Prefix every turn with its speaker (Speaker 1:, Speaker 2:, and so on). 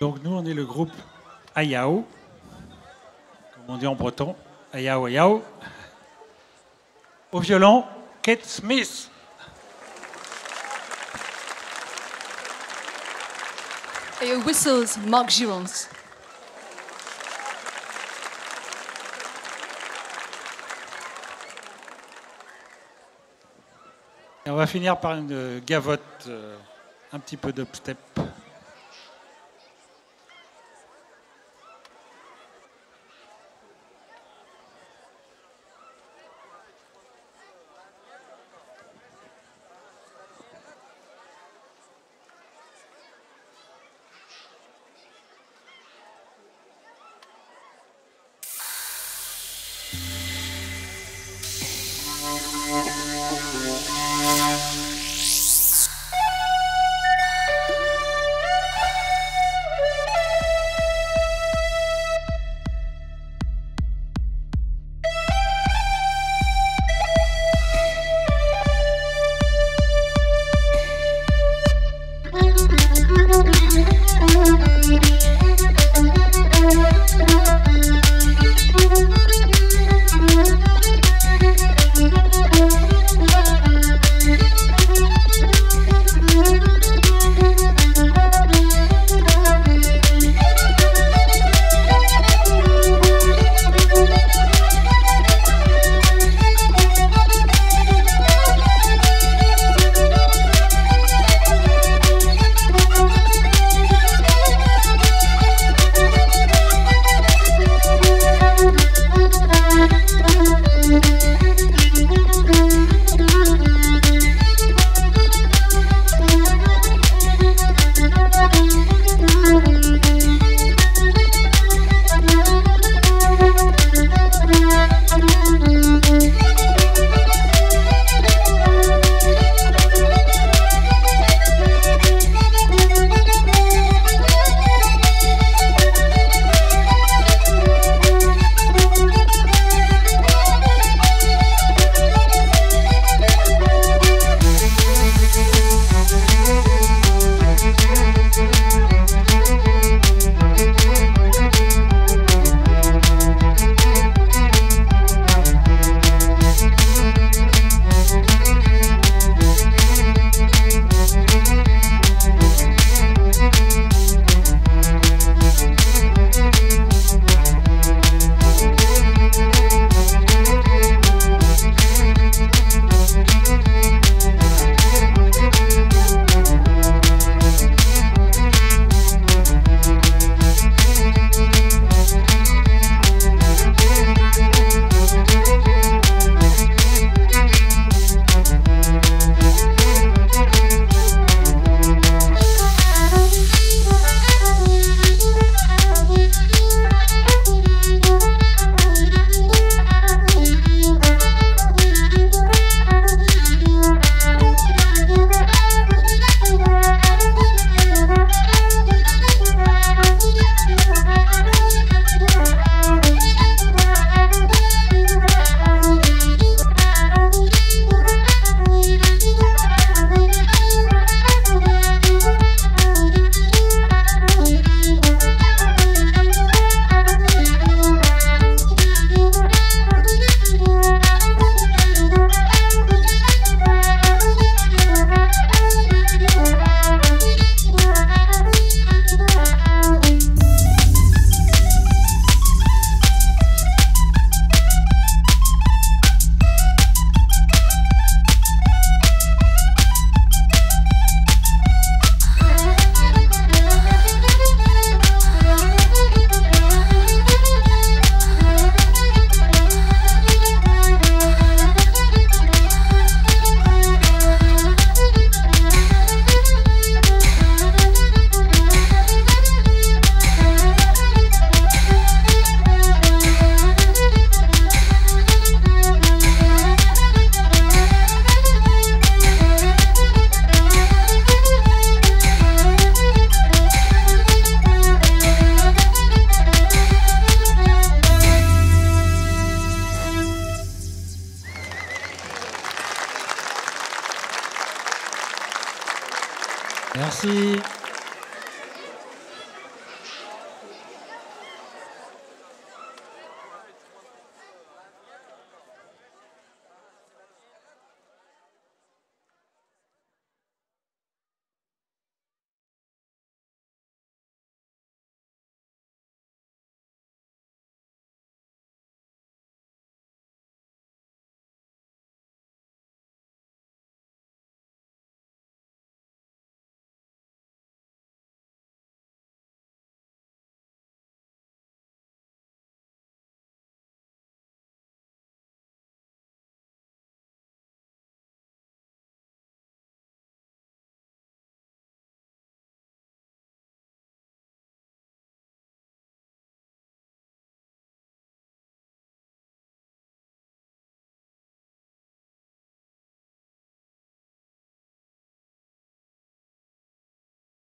Speaker 1: Donc nous, on est le groupe Ayao, comme on dit en breton, Ayao Ayao. Au violon, Kate Smith.
Speaker 2: Et aux whistles, Marc Girons.
Speaker 1: Et on va finir par une gavotte, euh, un petit peu d'upstep. 七